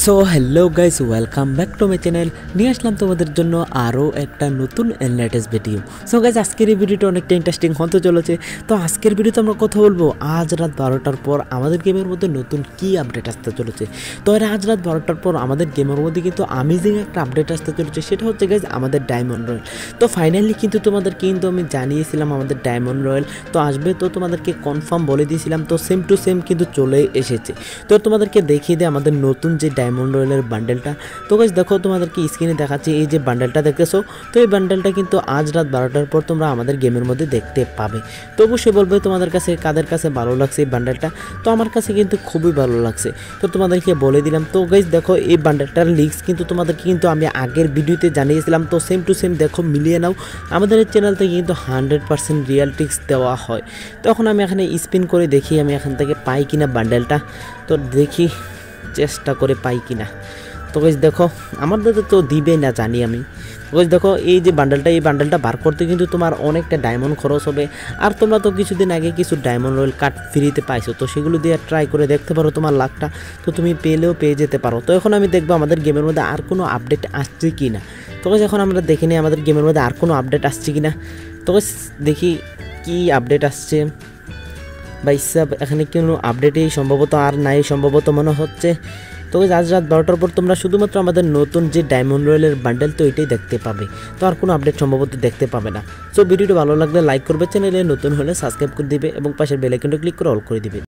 So hello guys welcome back to my channel নিয়ে আসলাম তোমাদের জন্য আরও একটা নতুন লেটেস্ট ভিডিও সো গাইস আজকের এই ভিডিওটা অনেকটা ইন্টারেস্টিং হতে চলেছে। তো আজকের ভিডিওতে আমরা কথা বলব, আজ রাত বারোটার পর আমাদের গেমের মধ্যে নতুন কি আপডেট আসতে চলেছে? তো এর আজ রাত বারোটার পর আমাদের গেমের মধ্যে কিন্তু আমেজিং একটা আপডেট আসতে চলেছে, সেটা হচ্ছে গাইজ আমাদের ডায়মন্ড রয়্যাল তো ফাইনালি কিন্তু তোমাদের কিন্তু আমি জানিয়েছিলাম আমাদের ডায়মন্ড রয়্যাল তো আসবে তো তোমাদেরকে কনফার্ম বলে দিয়েছিলাম। তো সেম টু সেম কিন্তু চলে এসেছে। তো তোমাদেরকে দেখিয়ে দেয় আমাদের নতুন যে ডায়মন্ড রয়্যালের বান্ডেলটা তো গাইজ দেখো তোমাদেরকে স্ক্রিনে দেখাচ্ছি, এই যে বান্ডেলটা দেখতেছো তো এই বান্ডেলটা কিন্তু আজ রাত বারোটার পর তোমরা আমাদের গেমের মধ্যে দেখতে পাবে। তো অবশ্যই বলবে তোমাদের কাছে কাদের কাছে ভালো লাগছে এই বান্ডেলটা তো আমার কাছে কিন্তু খুবই ভালো লাগছে। তো তোমাদেরকে বলে দিলাম, তো গাইজ দেখো এই বান্ডেলটার লিঙ্কস কিন্তু তোমাদেরকে কিন্তু আমি আগের ভিডিওতে জানিয়েছিলাম। তো সেম টু সেম দেখো, মিলিয়ে নাও। আমাদের চ্যানেল থেকে কিন্তু হান্ড্রেড পার্সেন্ট রিয়াল টিক্স দেওয়া হয়। তখন আমি এখানে স্পিন করে দেখি আমি এখান থেকে পাই কিনা বান্ডেলটা তো দেখি। চেষ্টা করে পাই কিনা। তো গাইজ দেখো, আমাদের তো দিবে না জানি আমি। গাইজ দেখো, এই যে বান্ডেলটা এই বান্ডেলটা বার করতে কিন্তু তোমার অনেকটা ডায়মন্ড খরচ হবে। আর তোমরা তো কিছুদিন আগে কিছু ডায়মন্ড রয়েল কাট ফ্রিতে পাইছো, তো সেগুলো দিয়ে ট্রাই করে দেখতে পারো তোমার লাখটা। তো তুমি পেলেও পেয়ে যেতে পারো। তো এখন আমি দেখব আমাদের গেমের মধ্যে আর কোনো আপডেট আসছে কি না তো এখন আমরা দেখে নিই আমাদের গেমের মধ্যে আর কোনো আপডেট আসছে কি না তো দেখি কি আপডেট আসছে। বা ইসা এখানে কোনো আপডেটই সম্ভবত আর নাই, সম্ভবত মনে হচ্ছে। তো আজ রাত বারোটার পর তোমরা শুধুমাত্র আমাদের নতুন যে ডায়মন্ড রয়েলের বান্ডেল তো এটাই দেখতে পাবে। তো আর কোনো আপডেট সম্ভবত দেখতে পাবে না। সো ভিডিওটি ভালো লাগলে লাইক করবে চ্যানেলে নতুন হলে সাবস্ক্রাইব করে দিবে এবং পাশের বেলাইকনটা ক্লিক করে অল করে দিবে।